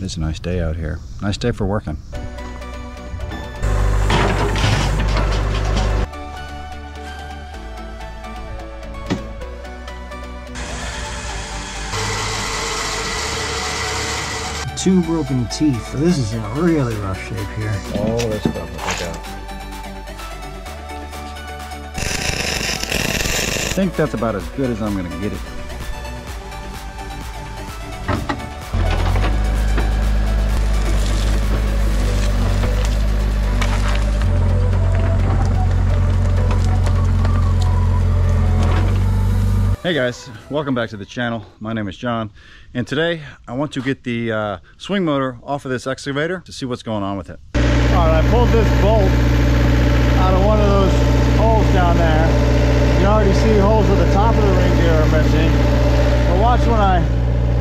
It's a nice day out here. Nice day for working. Two broken teeth. So this is in really rough shape here. All this stuff will take out. I think that's about as good as I'm gonna get it. Hey guys, welcome back to the channel. My name is John, and today I want to get the uh, swing motor off of this excavator to see what's going on with it. All right, I pulled this bolt out of one of those holes down there. You already see holes at the top of the ring gear are missing. But watch when I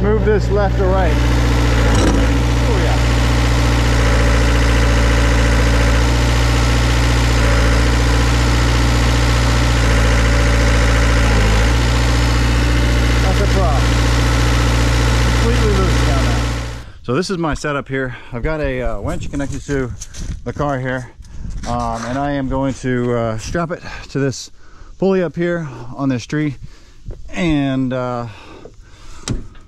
move this left or right. Oh yeah. That's a problem. Completely loose down there. So this is my setup here. I've got a uh, winch connected to the car here. Um, and I am going to uh, strap it to this pulley up here on this tree and uh,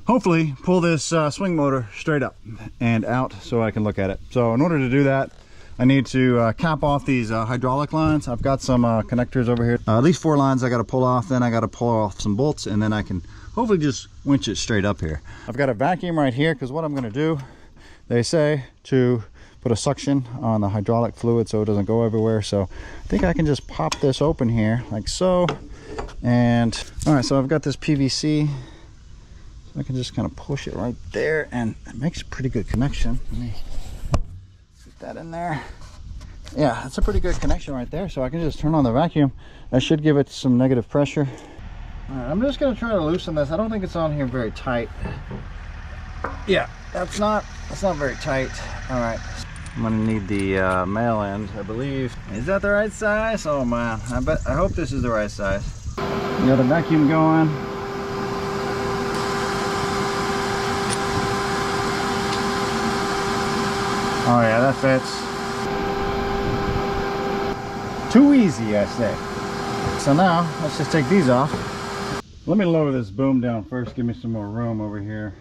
hopefully pull this uh, swing motor straight up and out so I can look at it. So in order to do that, I need to uh, cap off these uh, hydraulic lines. I've got some uh, connectors over here. At least four lines I got to pull off. Then I got to pull off some bolts and then I can hopefully just winch it straight up here. I've got a vacuum right here because what I'm going to do, they say to put a suction on the hydraulic fluid so it doesn't go everywhere. So I think I can just pop this open here like so. And all right, so I've got this PVC. I can just kind of push it right there and it makes a pretty good connection. Let me Put that in there. Yeah, that's a pretty good connection right there. So I can just turn on the vacuum. That should give it some negative pressure. Right, I'm just gonna try to loosen this. I don't think it's on here very tight. Yeah, that's not, that's not very tight. All right. I'm gonna need the uh, male end, I believe. Is that the right size? Oh man, I bet, I hope this is the right size. got the vacuum going. Oh yeah, that fits. Too easy, I say. So now, let's just take these off. Let me lower this boom down first, give me some more room over here.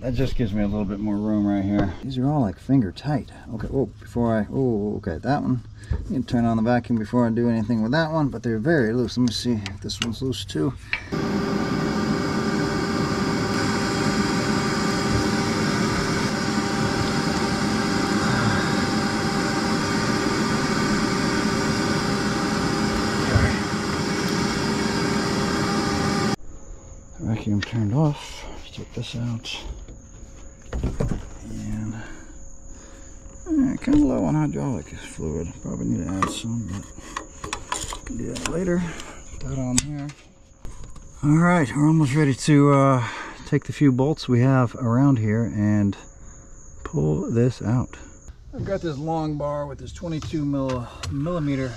That just gives me a little bit more room right here. These are all like finger tight. Okay, oh, before I, oh, okay, that one. You can turn on the vacuum before I do anything with that one, but they're very loose. Let me see if this one's loose too. Vacuum turned off. Take this out. And uh, kind of low on hydraulic fluid. Probably need to add some, but can do that later. Put that on there. All right, we're almost ready to uh, take the few bolts we have around here and pull this out. I've got this long bar with this 22 mil millimeter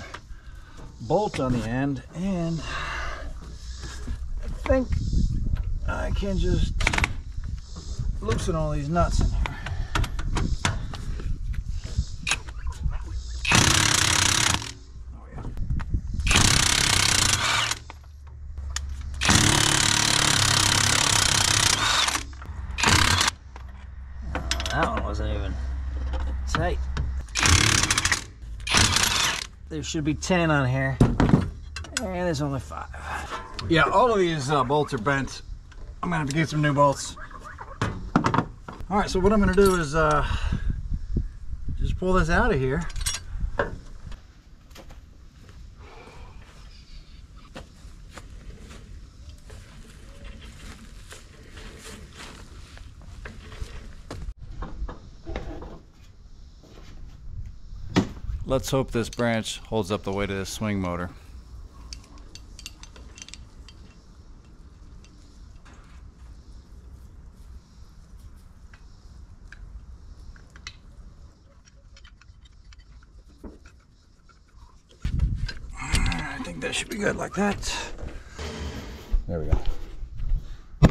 bolt on the end, and I think I can just loosen all these nuts in here. Oh. That one wasn't even tight. There should be 10 on here. And there's only five. Yeah, all of these uh, bolts are bent. I'm gonna have to get some new bolts. All right, so what I'm gonna do is uh, just pull this out of here. Let's hope this branch holds up the weight of this swing motor. I think that should be good like that. There we go. I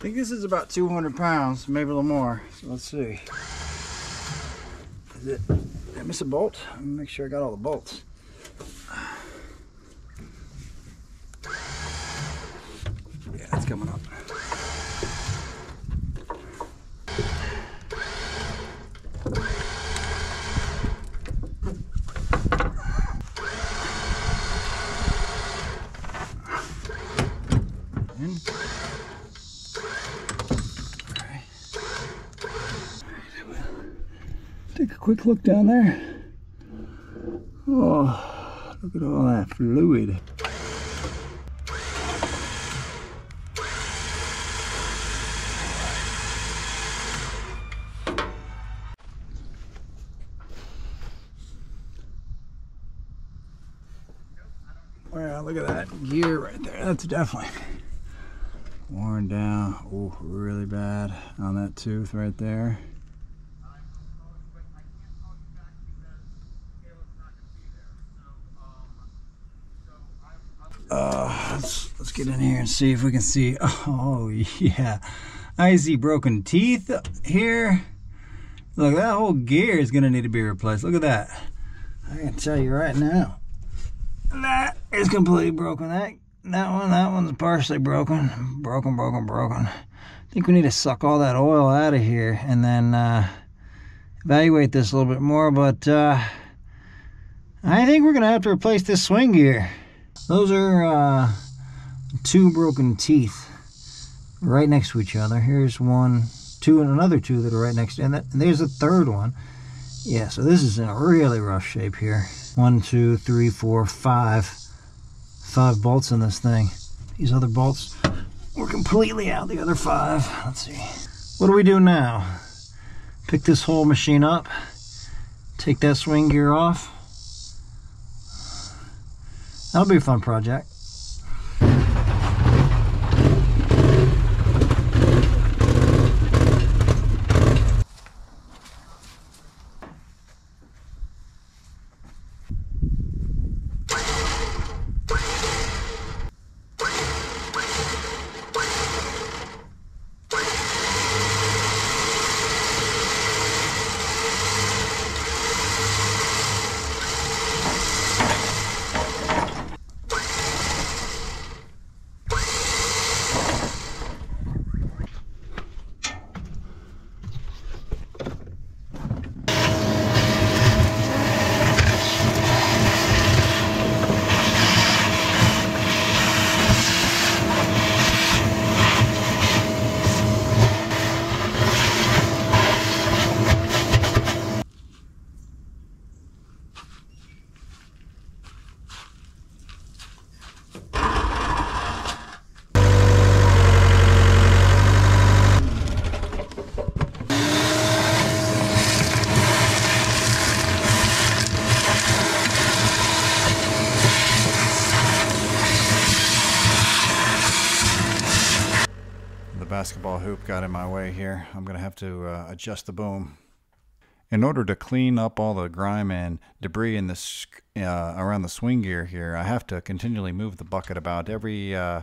think this is about 200 pounds, maybe a little more. So let's see. Is it, did I miss a bolt? Make sure I got all the bolts. Yeah, it's coming up. In. Alright. Take a quick look down there. Oh, look at all that fluid. Wow, look at that gear right there. That's definitely worn down. Oh, really bad on that tooth right there. Uh, let's, let's get in here and see if we can see. Oh, yeah. I see broken teeth here. Look, that whole gear is going to need to be replaced. Look at that. I can tell you right now. That is completely broken. That that one, that one's partially broken. Broken, broken, broken. I think we need to suck all that oil out of here and then uh, evaluate this a little bit more. But uh, I think we're going to have to replace this swing gear. Those are uh, two broken teeth right next to each other. Here's one, two, and another two that are right next to, and, that, and there's a third one. Yeah, so this is in a really rough shape here. One, two, three, four, five, five bolts in this thing. These other bolts were completely out. The other five. Let's see. What do we do now? Pick this whole machine up. Take that swing gear off. That'll be a fun project. The basketball hoop got in my way here. I'm going to have to uh, adjust the boom. In order to clean up all the grime and debris in this uh, around the swing gear here, I have to continually move the bucket about every, uh,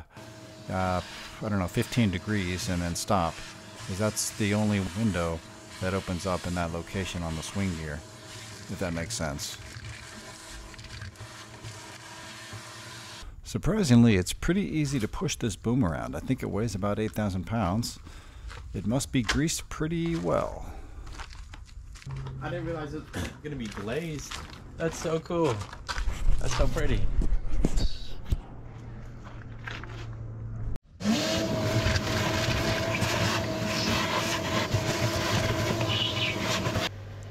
uh, I don't know, 15 degrees and then stop. Because that's the only window that opens up in that location on the swing gear, if that makes sense. Surprisingly, it's pretty easy to push this boom around. I think it weighs about 8,000 pounds. It must be greased pretty well. I didn't realize it was gonna be glazed. That's so cool. That's so pretty.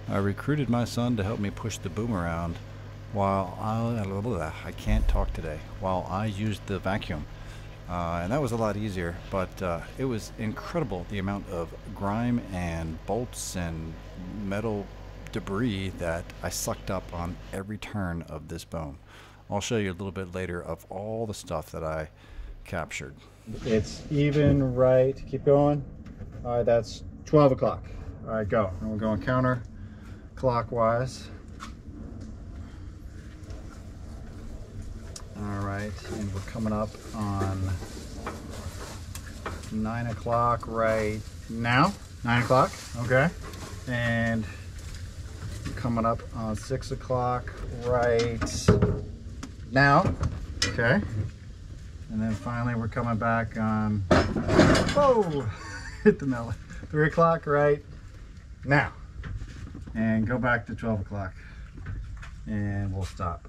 I recruited my son to help me push the boom around while I, I can't talk today, while I used the vacuum. Uh, and that was a lot easier, but uh, it was incredible the amount of grime and bolts and metal debris that I sucked up on every turn of this boom. I'll show you a little bit later of all the stuff that I captured. It's even right. Keep going. All right, that's 12 o'clock. All right, go. And we're going counter clockwise. All right, and we're coming up on nine o'clock right now. Nine o'clock, okay. And coming up on six o'clock right now, okay. And then finally we're coming back on, whoa, hit the melon. Three o'clock right now. And go back to 12 o'clock and we'll stop.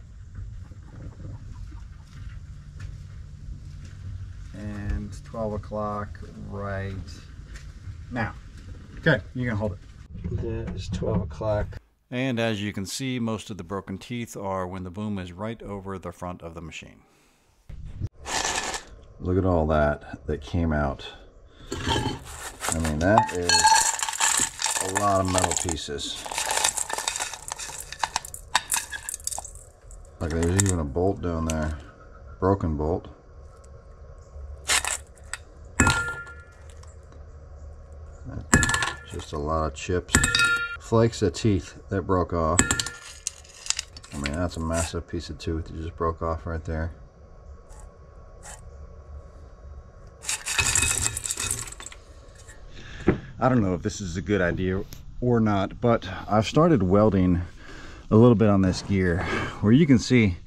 And 12 o'clock right now. Okay, you can hold it. That is 12 o'clock. And as you can see, most of the broken teeth are when the boom is right over the front of the machine. Look at all that that came out. I mean, that is a lot of metal pieces. Like there's even a bolt down there. Broken bolt. Just a lot of chips. Flakes of teeth that broke off. I mean, that's a massive piece of tooth that just broke off right there. I don't know if this is a good idea or not, but I've started welding a little bit on this gear where you can see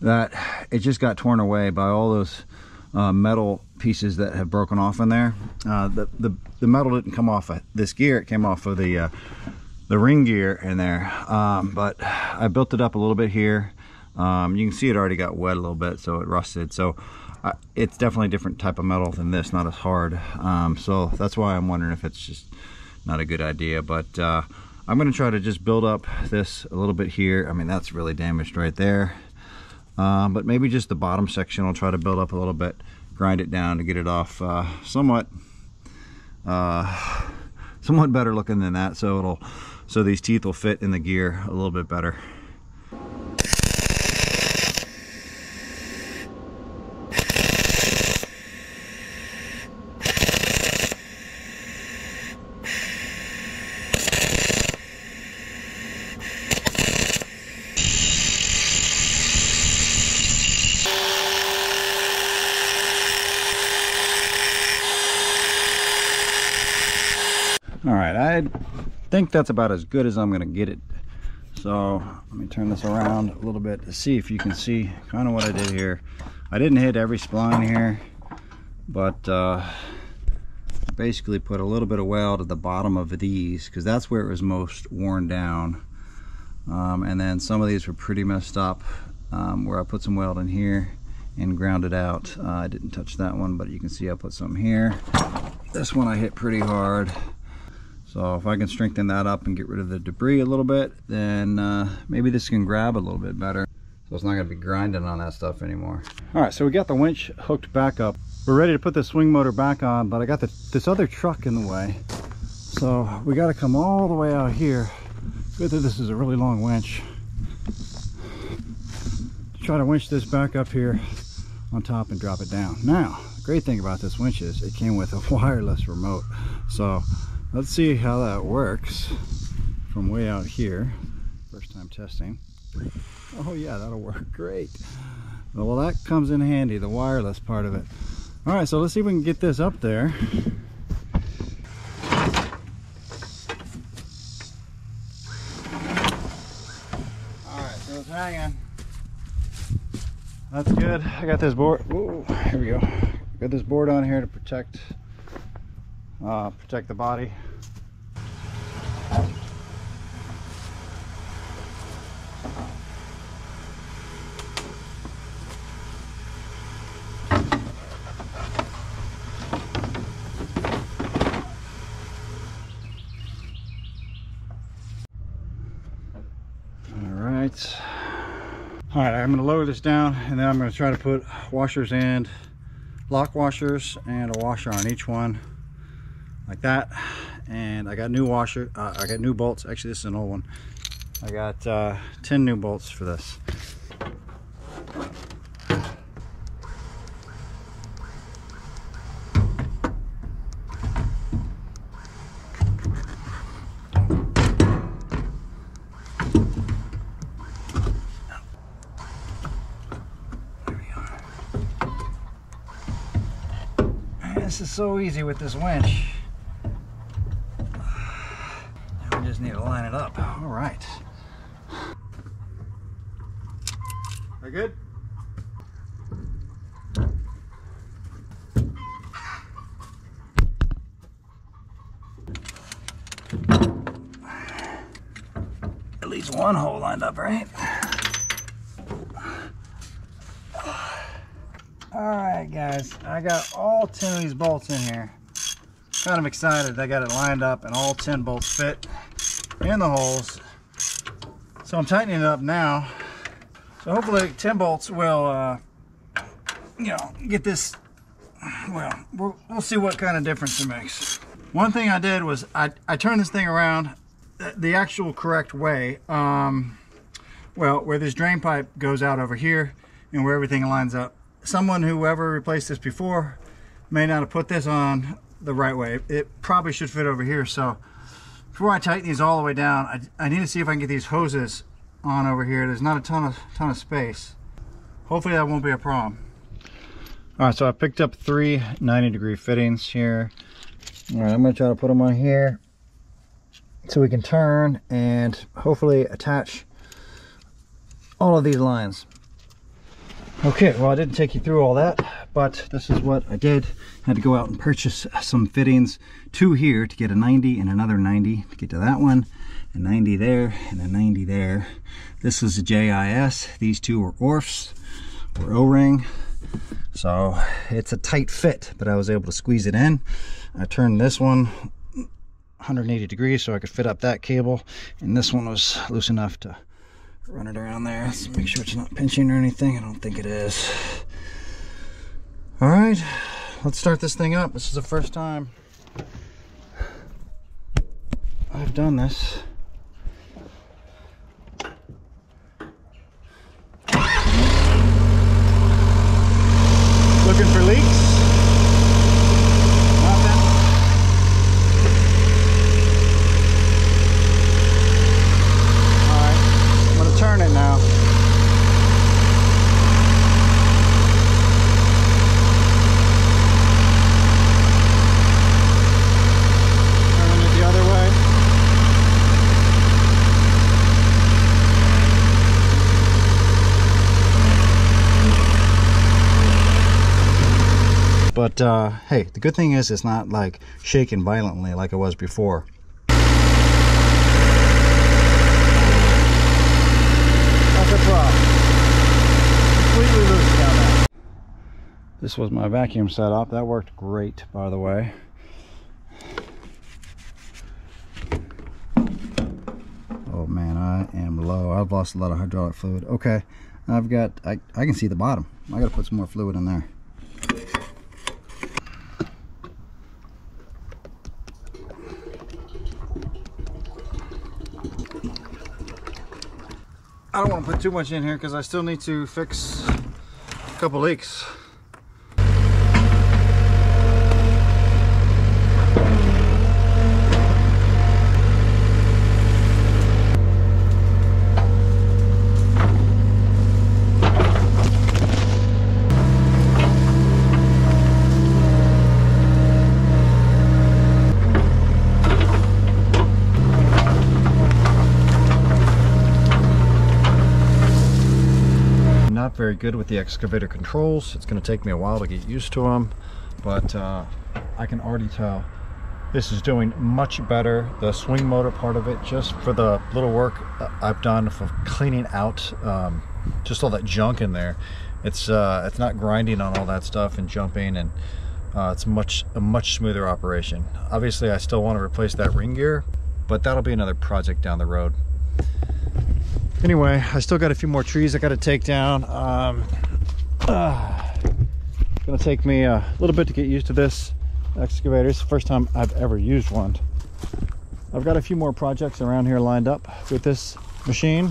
that it just got torn away by all those uh, metal pieces that have broken off in there. Uh, the, the, the metal didn't come off of this gear, it came off of the, uh, the ring gear in there. Um, but I built it up a little bit here. Um, you can see it already got wet a little bit, so it rusted. So uh, it's definitely a different type of metal than this, not as hard. Um, so that's why I'm wondering if it's just not a good idea. But uh, I'm gonna try to just build up this a little bit here. I mean, that's really damaged right there. Um, but maybe just the bottom section I'll try to build up a little bit, grind it down to get it off uh, somewhat uh, somewhat better looking than that. So it'll so these teeth will fit in the gear a little bit better. All right, I think that's about as good as I'm gonna get it. So let me turn this around a little bit to see if you can see kind of what I did here. I didn't hit every spline here, but uh, basically put a little bit of weld at the bottom of these because that's where it was most worn down. Um, and then some of these were pretty messed up um, where I put some weld in here and ground it out. Uh, I didn't touch that one, but you can see I put some here. This one I hit pretty hard. So if I can strengthen that up and get rid of the debris a little bit, then uh, maybe this can grab a little bit better. So it's not gonna be grinding on that stuff anymore. All right, so we got the winch hooked back up. We're ready to put the swing motor back on, but I got the, this other truck in the way. So we gotta come all the way out here. Good that this is a really long winch. Try to winch this back up here on top and drop it down. Now, the great thing about this winch is it came with a wireless remote. So let's see how that works from way out here. First time testing. Oh yeah, that'll work great. Well, that comes in handy, the wireless part of it. All right, so let's see if we can get this up there. All right, so it's hanging. That's good. I got this board. Ooh, here we go. Got this board on here to protect uh, protect the body. All right. All right, I'm gonna lower this down and then I'm gonna try to put washers and lock washers and a washer on each one like that. And I got new washer uh, I got new bolts. Actually this is an old one. I got uh, 10 new bolts for this. This is so easy with this winch. Are good? At least one hole lined up, right? All right, guys, I got all 10 of these bolts in here. Kind of excited I got it lined up and all 10 bolts fit in the holes. So I'm tightening it up now. So hopefully 10 bolts will, uh, you know, get this, well, we'll, we'll see what kind of difference it makes. One thing I did was I, I turned this thing around the actual correct way. Um, well, where this drain pipe goes out over here and where everything lines up. Someone who ever replaced this before may not have put this on the right way. It probably should fit over here. So before I tighten these all the way down, I, I need to see if I can get these hoses on over here. There's not a ton of ton of space. Hopefully that won't be a problem. All right, so I picked up three 90 degree fittings here. All right, I'm gonna try to put them on here so we can turn and hopefully attach all of these lines. Okay, well I didn't take you through all that, but this is what I did. I had to go out and purchase some fittings, two here to get a 90 and another 90 to get to that one, a 90 there and a 90 there. This is a JIS, these two are ORFs, or O-ring. So it's a tight fit, but I was able to squeeze it in. I turned this one 180 degrees so I could fit up that cable and this one was loose enough to run it around there let's make sure it's not pinching or anything I don't think it is all right let's start this thing up this is the first time I've done this looking for leaks But uh, hey, the good thing is it's not like shaking violently like it was before. That's a problem. Completely loose down there. This was my vacuum setup. That worked great, by the way. Oh man, I am low. I've lost a lot of hydraulic fluid. Okay, I've got, I, I can see the bottom. I gotta put some more fluid in there. I don't want to put too much in here because I still need to fix a couple leaks. very good with the excavator controls. It's going to take me a while to get used to them, but uh, I can already tell this is doing much better. The swing motor part of it, just for the little work I've done for cleaning out um, just all that junk in there. It's uh, it's not grinding on all that stuff and jumping, and uh, it's much a much smoother operation. Obviously, I still want to replace that ring gear, but that'll be another project down the road anyway i still got a few more trees i got to take down. Um uh, gonna take me a little bit to get used to this excavator. It's the first time i've ever used one. I've got a few more projects around here lined up with this machine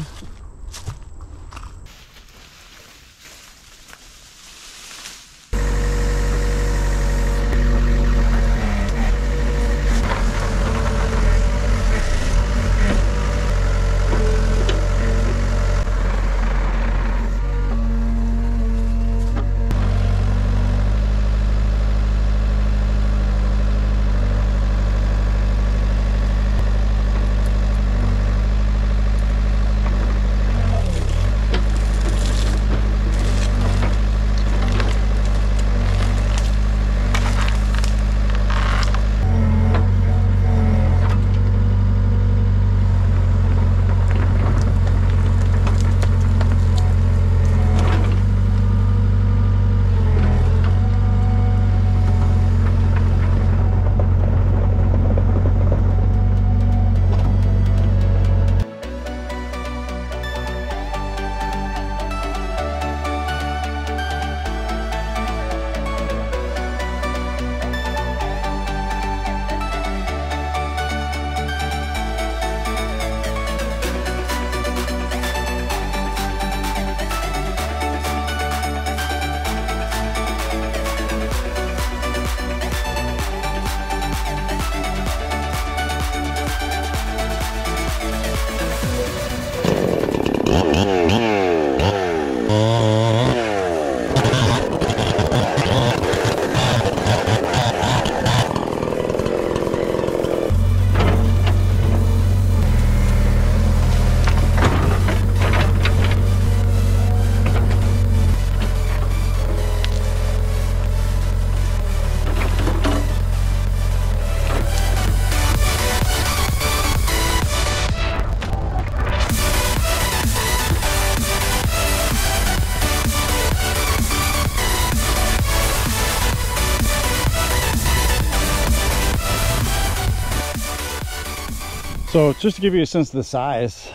So just to give you a sense of the size,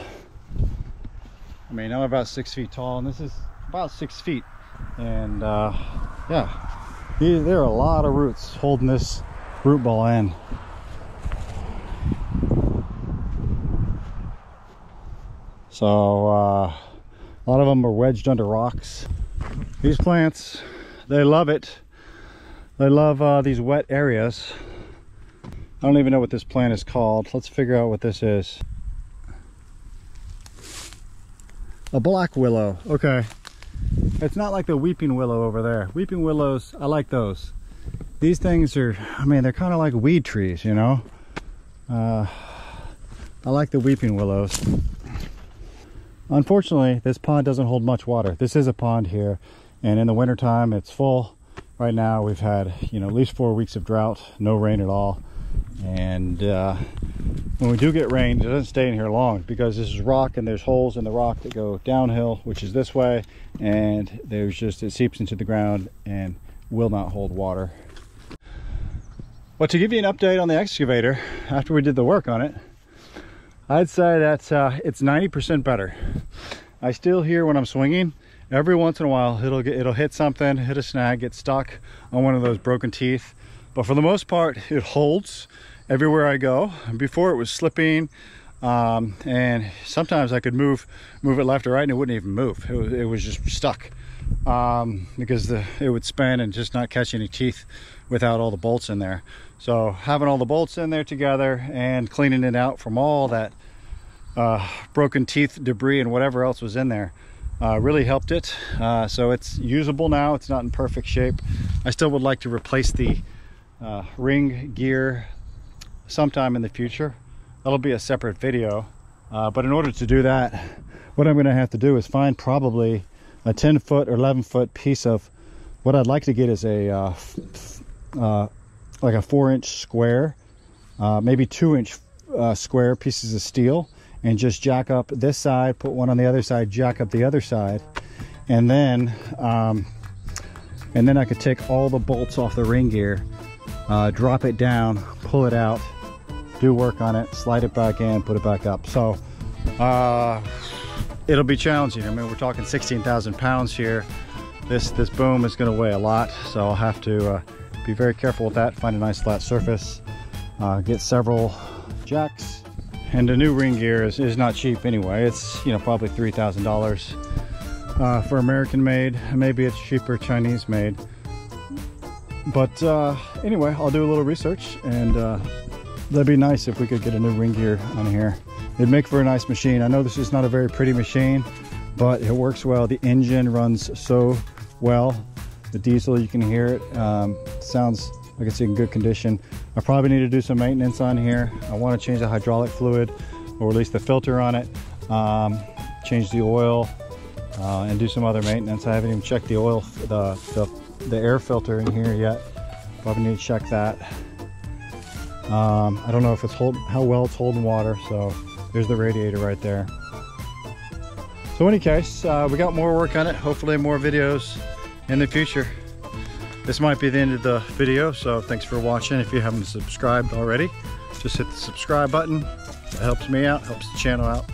I mean, I'm about six feet tall and this is about six feet. And uh, yeah, there are a lot of roots holding this root ball in. So uh, a lot of them are wedged under rocks. These plants, they love it. They love uh, these wet areas. I don't even know what this plant is called. Let's figure out what this is. A black willow. Okay. It's not like the weeping willow over there. Weeping willows, I like those. These things are, I mean, they're kind of like weed trees, you know? Uh, I like the weeping willows. Unfortunately, this pond doesn't hold much water. This is a pond here, and in the wintertime, it's full. Right now, we've had, you know, at least four weeks of drought, no rain at all. And uh, when we do get rain, it doesn't stay in here long because this is rock and there's holes in the rock that go downhill, which is this way. And there's just, it seeps into the ground and will not hold water. But to give you an update on the excavator, after we did the work on it, I'd say that uh, it's 90% better. I still hear when I'm swinging, every once in a while it'll get, it'll hit something, hit a snag, get stuck on one of those broken teeth. But for the most part, it holds everywhere I go. Before it was slipping, um, and sometimes I could move move it left or right and it wouldn't even move. It was, it was just stuck um, because the, it would spin and just not catch any teeth without all the bolts in there. So having all the bolts in there together and cleaning it out from all that uh, broken teeth debris and whatever else was in there uh, really helped it uh, so it's usable now it's not in perfect shape I still would like to replace the uh, ring gear sometime in the future. That'll be a separate video uh, but in order to do that what I'm gonna have to do is find probably a 10 foot or 11 foot piece of what I'd like to get is a uh, like a four inch square maybe two inch square pieces of steel and just jack up this side, put one on the other side, jack up the other side, and then um, and then I could take all the bolts off the ring gear, uh, drop it down, pull it out, do work on it, slide it back in, put it back up. So uh, it'll be challenging. I mean, we're talking 16,000 pounds here. This this boom is going to weigh a lot, so I'll have to uh, be very careful with that. Find a nice flat surface, uh, get several jacks and the new ring gear is, is not cheap anyway it's you know probably three thousand uh, dollars for American made maybe it's cheaper Chinese made but uh, anyway I'll do a little research and uh, that'd be nice if we could get a new ring gear on here it'd make for a nice machine I know this is not a very pretty machine but it works well the engine runs so well the diesel you can hear it um, sounds like it's in good condition. I probably need to do some maintenance on here. I want to change the hydraulic fluid or at least the filter on it, um, change the oil uh, and do some other maintenance. I haven't even checked the oil, the, the, the air filter in here yet. Probably need to check that. Um, I don't know if it's hold, how well it's holding water. So there's the radiator right there. So in any case, uh, we got more work on it. Hopefully more videos in the future this might be the end of the video so thanks for watching if you haven't subscribed already just hit the subscribe button it helps me out helps the channel out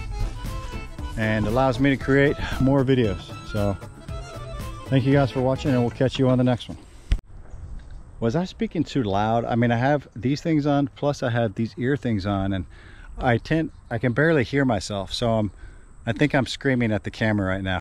and allows me to create more videos so thank you guys for watching and we'll catch you on the next one. Was i speaking too loud? I mean i have these things on plus i have these ear things on and i tend i can barely hear myself so i'm i think i'm screaming at the camera right now